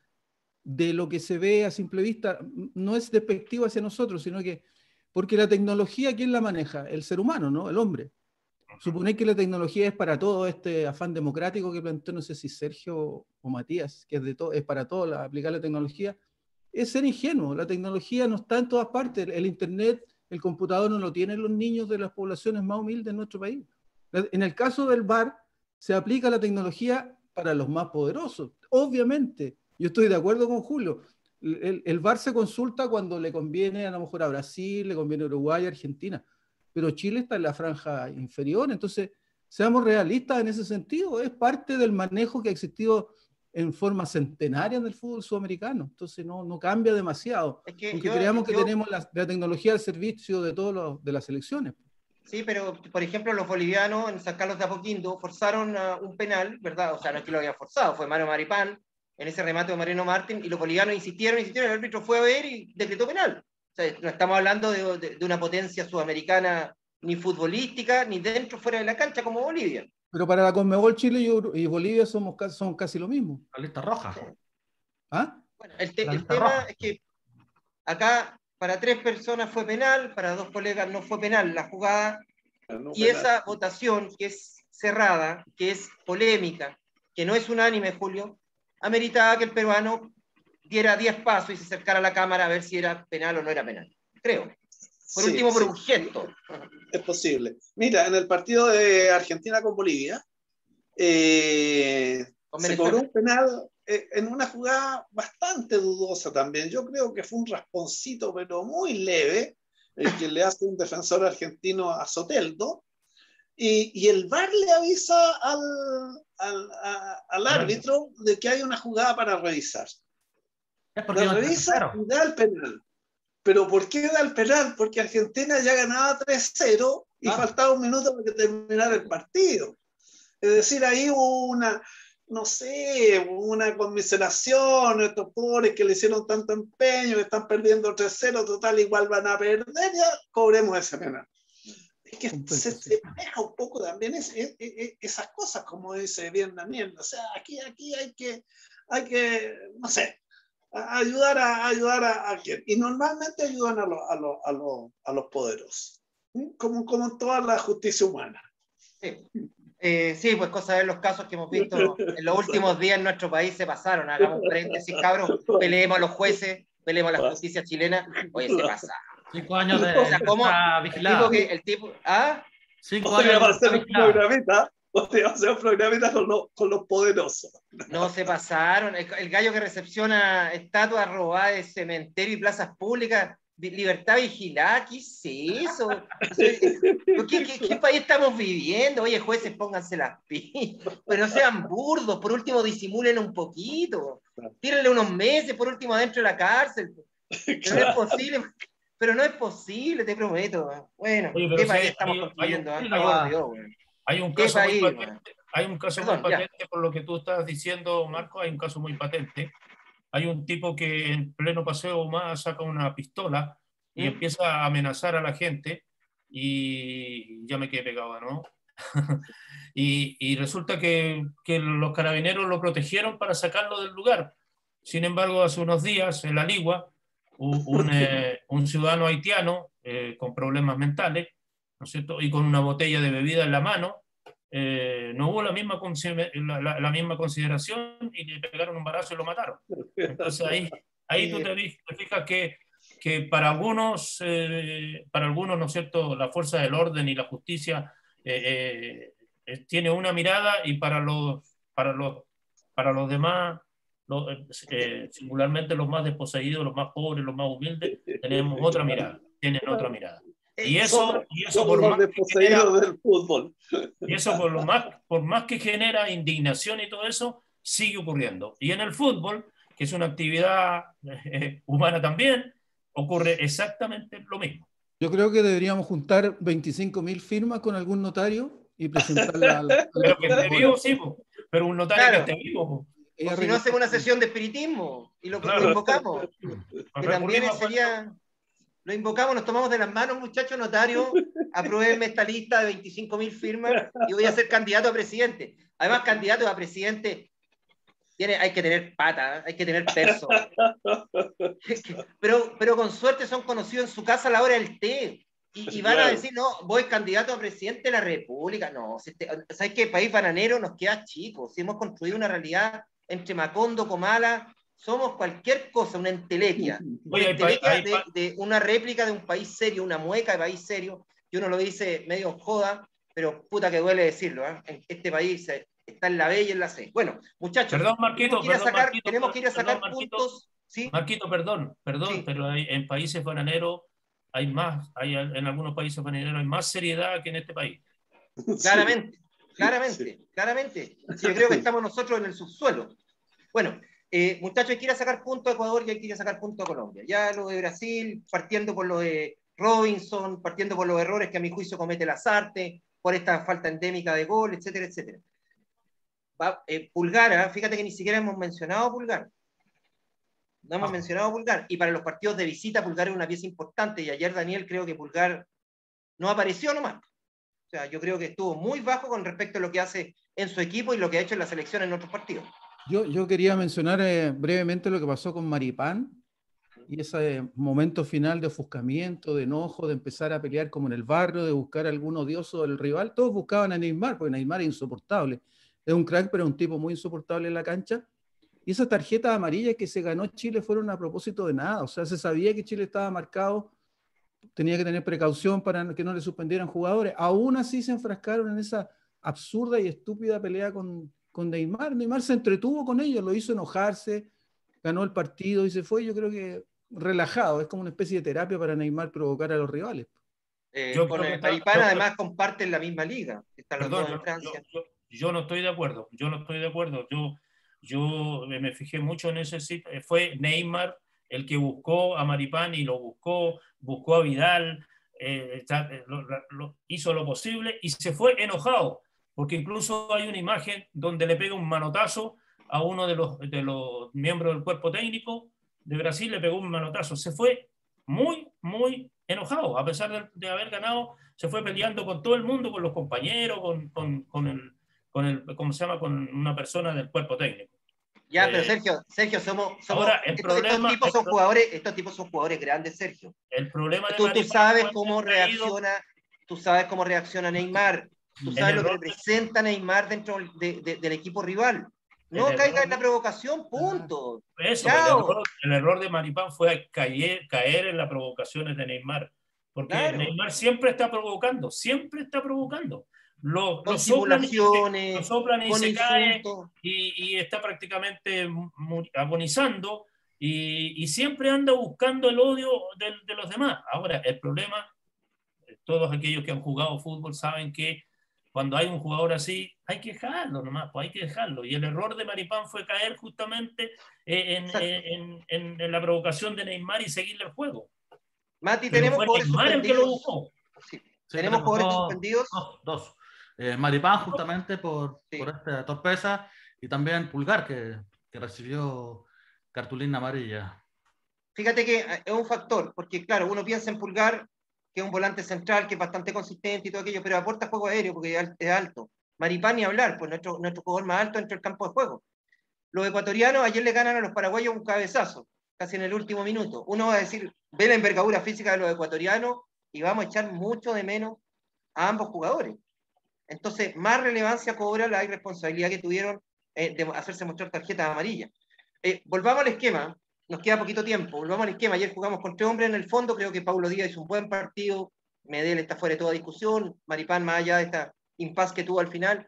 de lo que se ve a simple vista. No es despectivo hacia nosotros, sino que porque la tecnología, ¿quién la maneja? El ser humano, ¿no? El hombre. Suponer que la tecnología es para todo este afán democrático que planteó, no sé si Sergio o Matías, que es, de todo, es para todo la, aplicar la tecnología, es ser ingenuo. La tecnología no está en todas partes. El Internet, el computador no lo tienen los niños de las poblaciones más humildes de nuestro país. En el caso del VAR, se aplica la tecnología para los más poderosos. Obviamente, yo estoy de acuerdo con Julio. El, el, VAR se consulta cuando le conviene a lo mejor a Brasil, le conviene a Uruguay, a Argentina, pero Chile está en la franja inferior, entonces seamos realistas en ese sentido, es parte del manejo que ha existido en forma centenaria en el fútbol sudamericano, entonces no, no cambia demasiado, es que porque yo, creamos que yo, tenemos la, la, tecnología al servicio de todas de las elecciones. Sí, pero por ejemplo los bolivianos en San Carlos de Apoquindo forzaron uh, un penal, ¿verdad? O sea, no es que lo habían forzado, fue Mario Maripán en ese remate de Mariano Martín y los bolivianos insistieron, insistieron, el árbitro fue a ver y decretó penal. O sea, no estamos hablando de, de, de una potencia sudamericana ni futbolística, ni dentro fuera de la cancha como Bolivia. Pero para la Conmebol Chile y, y Bolivia somos, son casi lo mismo. La lista roja. ¿Ah? Bueno, el, te, el tema roja. es que acá para tres personas fue penal, para dos colegas no fue penal la jugada, no y penal. esa votación que es cerrada, que es polémica, que no es unánime, Julio, ameritaba que el peruano diera 10 pasos y se acercara a la cámara a ver si era penal o no era penal. Creo. Por sí, último, por sí. un gesto. Es posible. Mira, en el partido de Argentina con Bolivia, eh, con se cobró un penal eh, en una jugada bastante dudosa también. Yo creo que fue un rasponcito, pero muy leve, el que le hace un defensor argentino a Soteldo. Y, y el VAR le avisa al, al, a, al árbitro de que hay una jugada para revisar. La revisa y da el penal. Pero ¿por qué da el penal? Porque Argentina ya ganaba 3-0 y ah. faltaba un minuto para que terminara el partido. Es decir, ahí hubo una, no sé, una conmiseración, estos pobres que le hicieron tanto empeño, que están perdiendo 3-0, total, igual van a perder, ya cobremos ese penal. Es que se, se maneja un poco también es, es, es, esas cosas, como dice bien Daniel. O sea, aquí, aquí hay que, hay que, no sé, ayudar a ayudar a, a quien. Y normalmente ayudan a, lo, a, lo, a, lo, a los poderosos, como, como toda la justicia humana. Sí. Eh, sí, pues cosa de los casos que hemos visto en los últimos días en nuestro país se pasaron. Hagamos un paréntesis, cabros, peleemos a los jueces, peleemos a la justicia chilena. Oye, se pasa. Cinco años de o sea, ¿cómo? El tipo que, el tipo, ¿ah? Cinco o sea, años va a hacer un programita, o sea, va a hacer un programita con, los, con los poderosos. No se pasaron. El, el, gallo que recepciona estatuas robadas de cementerio y plazas públicas, libertad vigilada, ¿qué es eso? ¿Qué, qué, qué país estamos viviendo? Oye, jueces, pónganse las pilas. Pero no sean burdos, por último disimulen un poquito. Tírenle unos meses, por último, adentro de la cárcel. Pero claro. no es posible pero no es posible, te prometo. Bueno, Oye, ¿qué país sí, estamos hay, construyendo? Hay un, hay, Dios, hay un caso, país, muy, patente, hay un caso Perdón, muy patente, ya. por lo que tú estás diciendo, Marco, hay un caso muy patente. Hay un tipo que en pleno paseo más saca una pistola y ¿Mm? empieza a amenazar a la gente y ya me quedé pegado, ¿no? (laughs) y, y, resulta que, que los carabineros lo protegieron para sacarlo del lugar. Sin embargo, hace unos días en la Ligua, un, un, (laughs) eh, un ciudadano haitiano eh, con problemas mentales, ¿no es cierto? Y con una botella de bebida en la mano, eh, no hubo la misma, la, la, la, misma consideración y le pegaron un balazo y lo mataron. Entonces ahí, ahí tú te, te fijas que, que para algunos, eh, para algunos, ¿no es cierto?, la fuerza del orden y la justicia tiene una mirada y para los, para los, para los demás, eh, singularmente los más desposeídos, los más pobres, los más humildes, tenemos (laughs) otra mirada, tienen otra mirada. Y eso, y eso por más que genera, del fútbol. Y eso por, lo más, por más que genera indignación y todo eso, sigue ocurriendo. Y en el fútbol, que es una actividad eh, (laughs) humana también, ocurre exactamente lo mismo. Yo creo que deberíamos juntar 25.000 firmas con algún notario y presentarla a la... (laughs) Pero que esté vivo, sí, pero un notario que esté vivo. O si no hacemos una sesión de espiritismo y lo, lo invocamos. (laughs) Que también sería... Lo invocamos, nos tomamos de las manos, muchachos notarios, (laughs) apruébenme esta lista de 25.000 firmas y voy a ser candidato a presidente. Además, candidato a presidente tiene, hay que tener pata, hay que tener peso. (laughs) pero, pero con suerte son conocidos en su casa a la hora del té. Y, van a decir, no, voy candidato a presidente de la República. No, ¿sabes qué? País bananero nos queda chico. Si hemos construido una realidad entre Macondo, Comala, somos cualquier cosa, una entelequia. Una entelequia de, una réplica de un país serio, una mueca de país serio, y uno lo dice medio joda, pero puta que duele decirlo, ¿eh? En este país está en la B y en la C. Bueno, muchachos, perdón, Marquito, tenemos que ir a sacar, puntos. ¿sí? Marquito, perdón, perdón, pero hay, en países bananeros hay más, hay, en algunos países bananeros hay más seriedad que en este país. (laughs) Claramente, claramente, claramente. (laughs) yo creo que estamos nosotros en el subsuelo. Bueno, eh, muchachos, hay que ir a sacar punto a Ecuador y hay que ir a sacar punto a Colombia. Ya lo de Brasil, partiendo por lo de Robinson, partiendo por los errores que a mi juicio comete Lazarte, por esta falta endémica de gol, etcétera, etcétera. Va, eh, Pulgar, ¿ah? fíjate que ni siquiera hemos mencionado Pulgar. No hemos ah. mencionado Pulgar. Y para los partidos de visita, Pulgar es una pieza importante. Y ayer Daniel creo que Pulgar no apareció nomás. O sea, yo creo que estuvo muy bajo con respecto a lo que hace en su equipo y lo que ha hecho en la selección en otros partidos. Yo, quería mencionar eh, brevemente lo que pasó con Maripán y ese momento final de ofuscamiento, de enojo, de empezar a pelear como en el barrio, de buscar algún odioso del rival. Todos buscaban a Neymar, porque Neymar es insoportable. Es un crack, pero es un tipo muy insoportable en la cancha. Y esas tarjetas amarillas que se ganó Chile fueron a propósito de nada. O sea, se sabía que Chile estaba marcado, tenía que tener precaución para que no le suspendieran jugadores. Aún así se enfrascaron en esa absurda y estúpida pelea con, con Neymar. Neymar se entretuvo con ellos, lo hizo enojarse, ganó el partido y se fue, yo creo que relajado, es como una especie de terapia para Neymar provocar a los rivales. Eh, yo con el además comparten la misma liga. yo, no estoy de acuerdo, yo no estoy de acuerdo. Yo, yo me fijé mucho en ese sitio. Eh, fue Neymar el que buscó a Maripán y lo buscó, buscó a Vidal, eh, hizo lo posible y se fue enojado porque incluso hay una imagen donde le pega un manotazo a uno de los, de los miembros del cuerpo técnico de Brasil, le pegó un manotazo. Se fue muy, muy enojado, a pesar de, haber ganado, se fue peleando con todo el mundo, con los compañeros, con, con, con, el, con el, ¿cómo se llama?, con una persona del cuerpo técnico. Ya, pero eh, Sergio, Sergio, somos, somos estos, tipos son jugadores, estos tipos son jugadores grandes, Sergio. El problema de tú, tú sabes cómo reacciona, tú sabes cómo reacciona Neymar, Tú sabes lo que representa Neymar dentro del equipo rival. No caiga en la provocación, punto. Eso, el error, de Maripán fue caer, caer en las provocaciones de Neymar. Porque Neymar siempre está provocando, siempre está provocando. Lo, con simulaciones, soplan y, se cae y, está prácticamente agonizando y, siempre anda buscando el odio de, de los demás. Ahora, el problema, todos aquellos que han jugado fútbol saben que cuando hay un jugador así, hay que dejarlo nomás, pues hay que dejarlo. Y el error de Maripán fue caer justamente eh, en, en, en, la provocación de Neymar y seguirle el juego. Mati, tenemos jugadores suspendidos. tenemos jugadores suspendidos. Dos. Eh, Maripán, justamente por, por, esta torpeza, y también Pulgar, que, que recibió cartulina amarilla. Fíjate que eh, es un factor, porque claro, uno piensa en Pulgar que es un volante central, que es bastante consistente y todo aquello, pero aporta juego aéreo porque es alto. Maripán ni hablar, pues nuestro, nuestro jugador más alto dentro del campo de juego. Los ecuatorianos ayer le ganan a los paraguayos un cabezazo, casi en el último minuto. Uno va a decir, ve la envergadura física de los ecuatorianos y vamos a echar mucho de menos a ambos jugadores. Entonces, más relevancia cobra la irresponsabilidad que tuvieron eh, de hacerse mostrar tarjetas amarillas. Eh, volvamos al esquema nos queda poquito tiempo. Volvamos al esquema. Ayer jugamos con tres hombres en el fondo. Creo que Paulo Díaz hizo un buen partido. Medel está fuera de toda discusión. Maripán, más allá de esta impas que tuvo al final.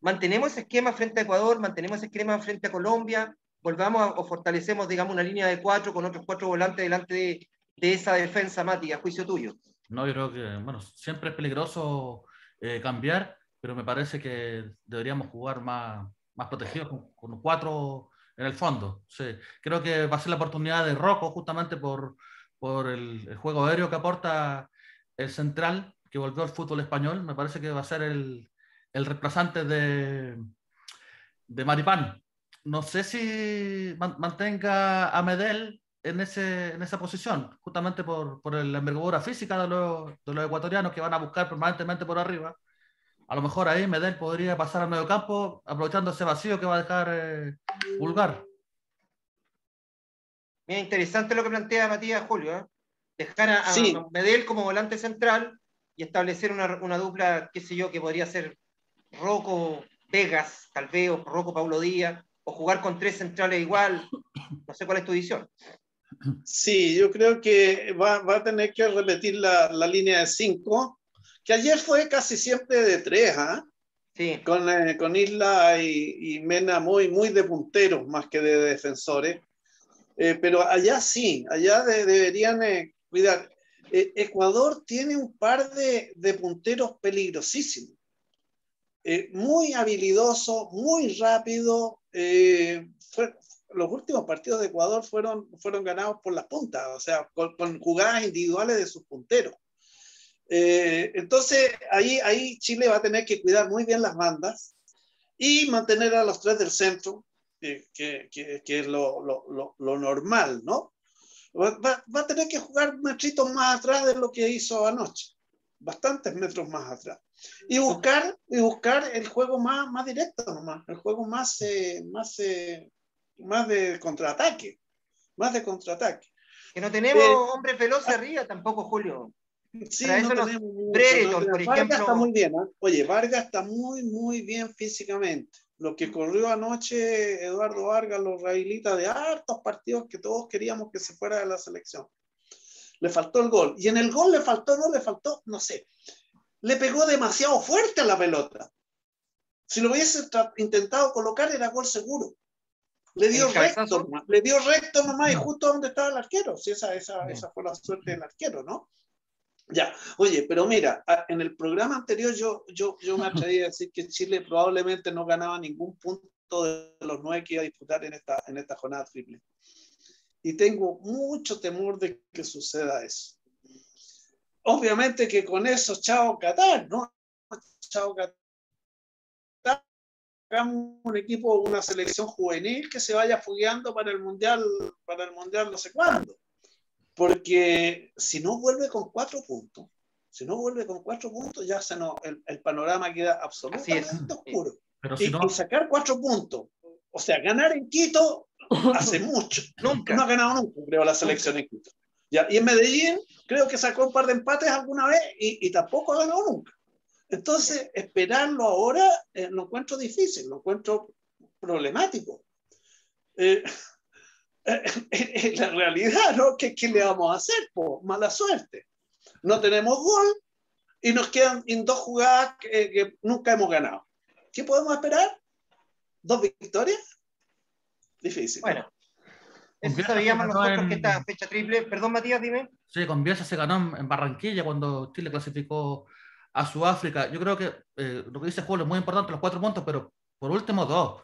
¿Mantenemos ese esquema frente a Ecuador? ¿Mantenemos ese esquema frente a Colombia? ¿Volvamos o fortalecemos, digamos, una línea de cuatro con otros cuatro volantes delante de, de esa defensa, Mati, a juicio tuyo? No, yo creo que, bueno, siempre es peligroso eh, cambiar, pero me parece que deberíamos jugar más, más protegidos con, con cuatro en el fondo. Sí. Creo que va a ser la oportunidad de Rocco justamente por, por el, el, juego aéreo que aporta el central, que volvió al fútbol español. Me parece que va a ser el, el reemplazante de, de Maripán. No sé si man, mantenga a Medel en, ese, en esa posición, justamente por, por la envergadura física de los, de los ecuatorianos que van a buscar permanentemente por arriba. A lo mejor ahí Medel podría pasar al medio campo aprovechando ese vacío que va a dejar eh, Pulgar. Bien, interesante lo que plantea Matías Julio. ¿eh? Dejar a, sí. a, Medel como volante central y establecer una, una, dupla, qué sé yo, que podría ser Rocco Vegas, tal vez, o Rocco Paulo Díaz, o jugar con tres centrales igual. No sé cuál es tu visión. Sí, yo creo que va, va a tener que repetir la, la, línea de cinco, que ayer fue casi siempre de tres, ¿ah? ¿eh? Sí. Con, eh, con Isla y, y, Mena muy, muy de punteros más que de defensores. Eh, pero allá sí, allá de, deberían eh, cuidar. Eh, Ecuador tiene un par de, de punteros peligrosísimos. muy habilidoso, muy rápido. Fue, los últimos partidos de Ecuador fueron, fueron ganados por las puntas, o sea, con, con jugadas individuales de sus punteros. Eh, entonces, ahí, ahí Chile va a tener que cuidar muy bien las bandas y mantener a los tres del centro, que, que, que, que es lo, lo, lo, normal, ¿no? Va, va, a tener que jugar metritos más atrás de lo que hizo anoche, bastantes metros más atrás. Y buscar, y buscar el juego más, más directo nomás, el juego más, eh, más, eh, más de contraataque, más de contraataque. Que no tenemos eh, hombres veloces arriba tampoco, Julio. Sí, no tenemos mucho, Brereton, no, por Vargas ejemplo. está muy bien, ¿eh? Oye, Vargas está muy, muy bien físicamente. Lo que corrió anoche Eduardo Vargas lo rehabilita de hartos partidos que todos queríamos que se fuera de la selección. Le faltó el gol. Y en el gol le faltó, no le faltó, no sé. Le pegó demasiado fuerte a la pelota. Si lo hubiese intentado colocar, era gol seguro. Le dio recto, le dio recto nomás y justo donde estaba el arquero. Si esa, esa, esa fue la suerte del arquero, ¿no? Ya, oye, pero mira, en el programa anterior yo, yo, yo me (laughs) atreví a decir que Chile probablemente no ganaba ningún punto de los nueve que iba a disputar en esta, en esta jornada triple. Y tengo mucho temor de que suceda eso. Obviamente que con eso, chao Qatar, ¿no? Chao Qatar. Hagamos un equipo, una selección juvenil que se vaya fogueando para el mundial, para el mundial no sé cuándo porque si no vuelve con cuatro puntos, si no vuelve con cuatro puntos, ya se no, el, el panorama queda absolutamente oscuro. Pero si y, no... sacar cuatro puntos, o sea, ganar en Quito (laughs) hace mucho. nunca. No ha ganado nunca, creo, la selección en Quito. Ya, y en Medellín creo que sacó un par de empates alguna vez y, y tampoco ha ganado nunca. Entonces, esperarlo ahora eh, lo encuentro difícil, lo encuentro problemático. Eh, (laughs) la realidad, ¿no? ¿Qué, ¿Qué, le vamos a hacer? Pues mala suerte. No tenemos gol y nos quedan en dos jugadas que, que, nunca hemos ganado. ¿Qué podemos esperar? ¿Dos victorias? Difícil. Bueno. Eso sabíamos nosotros en... que esta fecha triple. Perdón, Matías, dime. Sí, con Bielsa se ganó en Barranquilla cuando Chile clasificó a Sudáfrica. Yo creo que eh, lo que dice Julio es muy importante, los cuatro puntos, pero por último dos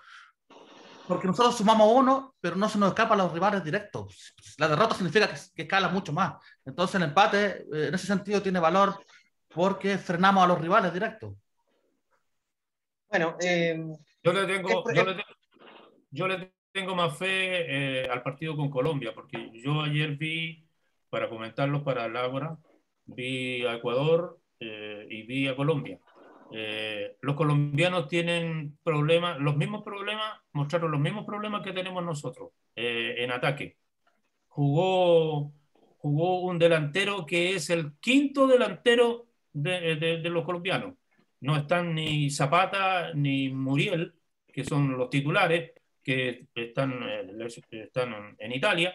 porque nosotros sumamos uno, pero no se nos escapa a los rivales directos. La derrota significa que, que escala mucho más. Entonces el empate, eh, en ese sentido, tiene valor porque frenamos a los rivales directos. Bueno, eh, yo, le tengo, yo, le, yo, le tengo, más fe eh, al partido con Colombia, porque yo ayer vi, para comentarlo para el Ágora, vi a Ecuador eh, y vi a Colombia. Eh, los colombianos tienen problemas, los mismos problemas, mostraron los mismos problemas que tenemos nosotros eh, en ataque. Jugó, jugó un delantero que es el quinto delantero de, de, de, los colombianos. No están ni Zapata ni Muriel, que son los titulares, que están, eh, están en Italia.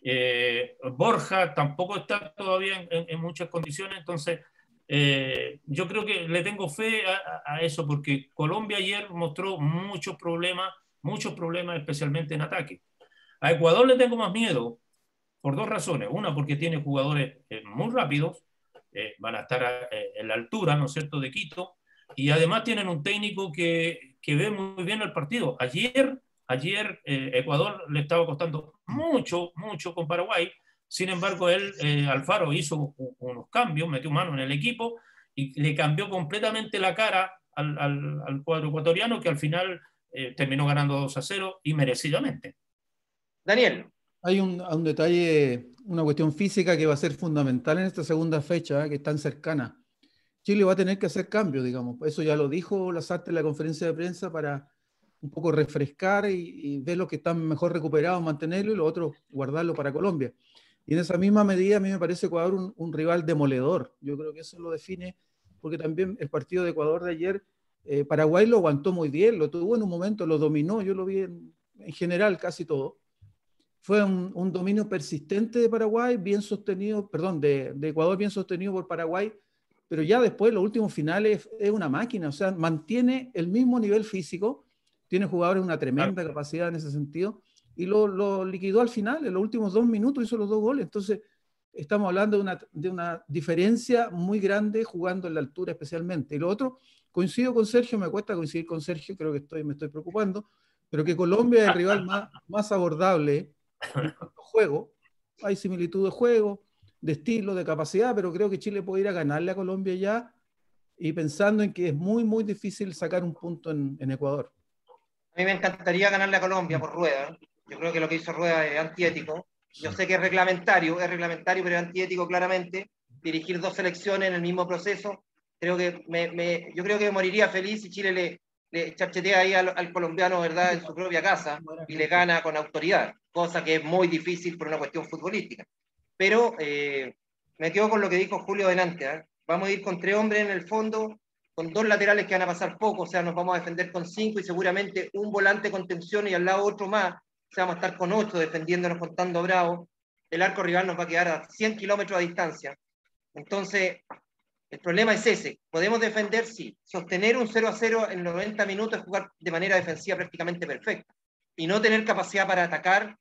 Eh, Borja tampoco está todavía en, en muchas condiciones, entonces eh, yo creo que le tengo fe a, eso porque Colombia ayer mostró muchos problemas, muchos problemas especialmente en ataque. A Ecuador le tengo más miedo por dos razones. Una, porque tiene jugadores eh, muy rápidos, eh, van a estar en la altura, ¿no es cierto?, de Quito, y además tienen un técnico que, que ve muy bien el partido. Ayer, ayer Ecuador le estaba costando mucho, mucho con Paraguay, sin embargo, él, eh, Alfaro, hizo unos cambios, metió mano en el equipo y le cambió completamente la cara al, al, cuadro ecuatoriano que al final eh, terminó ganando 2 a 0 y merecidamente. Daniel. Hay un, un, detalle, una cuestión física que va a ser fundamental en esta segunda fecha, que es tan cercana. Chile va a tener que hacer cambios, digamos. Eso ya lo dijo Lazarte en la conferencia de prensa para un poco refrescar y, y ver los que están mejor recuperados, mantenerlo y los otros guardarlo para Colombia. Y en esa misma medida a mí me parece Ecuador un, rival demoledor. Yo creo que eso lo define, porque también el partido de Ecuador de ayer, eh, Paraguay lo aguantó muy bien, lo tuvo en un momento, lo dominó, yo lo vi en, general casi todo. Fue un, dominio persistente de Paraguay, bien sostenido, perdón, de, Ecuador bien sostenido por Paraguay, pero ya después, los últimos finales, es una máquina, o sea, mantiene el mismo nivel físico, tiene jugadores una tremenda capacidad en ese sentido, y lo, liquidó al final, en los últimos dos minutos hizo los dos goles. Entonces, estamos hablando de una, de una diferencia muy grande jugando en la altura especialmente. Y lo otro, coincido con Sergio, me cuesta coincidir con Sergio, creo que estoy, me estoy preocupando, pero que Colombia es el rival más, más abordable en juego. Hay similitud de juego, de estilo, de capacidad, pero creo que Chile puede ir a ganarle a Colombia ya y pensando en que es muy, muy difícil sacar un punto en, en Ecuador. A mí me encantaría ganarle a Colombia por rueda. Yo creo que lo que hizo Rueda es antiético. Yo sé que es reglamentario, es reglamentario, pero es antiético claramente. Dirigir dos selecciones en el mismo proceso. Creo que me, yo creo que moriría feliz si Chile le, le charchetea ahí al, colombiano, ¿verdad?, en su propia casa y le gana con autoridad, cosa que es muy difícil por una cuestión futbolística. Pero eh, me quedo con lo que dijo Julio delante. ¿eh? Vamos a ir con tres hombres en el fondo, con dos laterales que van a pasar poco, o sea, nos vamos a defender con cinco y seguramente un volante con tensión y al lado otro más, vamos a estar con ocho defendiéndonos contando Bravo, el arco rival nos va a quedar a 100 kilómetros de distancia. Entonces, el problema es ese. Podemos defender, sí. Sostener un 0 a 0 en 90 minutos es jugar de manera defensiva prácticamente perfecta. Y no tener capacidad para atacar,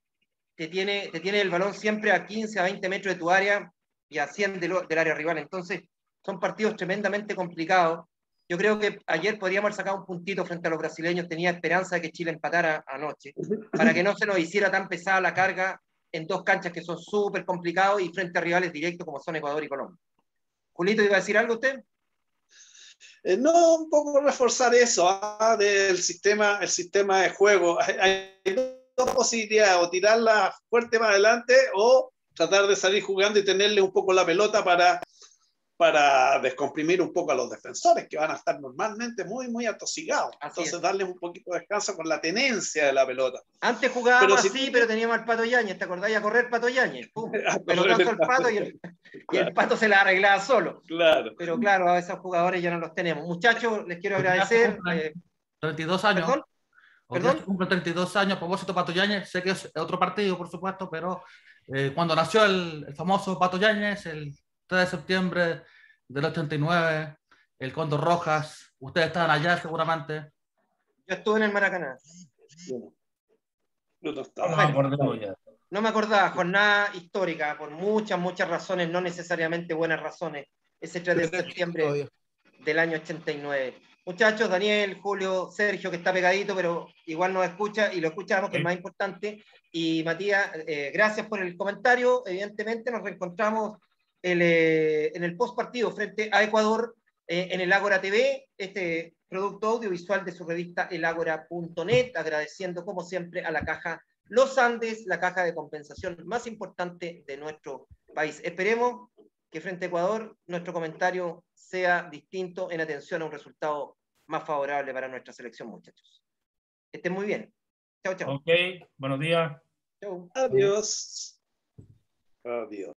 te tiene, te tiene el balón siempre a 15, a 20 metros de tu área y a 100 del, del área rival. Entonces, son partidos tremendamente complicados yo creo que ayer podríamos haber sacado un puntito frente a los brasileños. Tenía esperanza de que Chile empatara anoche, para que (laughs) no se nos hiciera tan pesada la carga en dos canchas que son súper complicados y frente a rivales directos como son Ecuador y Colombia. Julito, ¿iba a decir algo usted? Eh, no, un poco reforzar eso ¿ah? del sistema, el sistema de juego. Hay, dos posibilidades, o tirarla fuerte más adelante o tratar de salir jugando y tenerle un poco la pelota para para descomprimir un poco a los defensores, que van a estar normalmente muy, muy atosigados. Entonces, darles un poquito de descanso con la tenencia de la pelota. Antes jugábamos así, pero teníamos al Pato Yañez, ¿te acordáis? A correr Pato Yañez. Pero tanto el Pato y el, Pato se la arreglaba solo. Claro. Pero claro, a esos jugadores ya no los tenemos. Muchachos, les quiero agradecer. 32 eh, años. ¿Perdón? ¿Perdón? Cumple 32 años, propósito Pato Yañez. Sé que es otro partido, por supuesto, pero eh, cuando nació el, el famoso Pato Yañez, el 3 de septiembre del 89, el Condor Rojas, ustedes estaban allá seguramente. Yo estuve en el Maracaná. No, no me acordaba, jornada histórica, por muchas, muchas razones, no necesariamente buenas razones, ese 3 de septiembre del año 89. Muchachos, Daniel, Julio, Sergio, que está pegadito, pero igual nos escucha y lo escuchamos, que es más importante. Y Matías, eh, gracias por el comentario. Evidentemente, nos reencontramos eh, en el post partido frente a Ecuador eh, en el Ágora TV, este producto audiovisual de su revista elagora.net, agradeciendo como siempre a la caja Los Andes, la caja de compensación más importante de nuestro país. Esperemos que frente a Ecuador nuestro comentario sea distinto en atención a un resultado más favorable para nuestra selección, muchachos. Estén muy bien. Chao, chao. Ok, buenos días. Chao. Adiós. Adiós.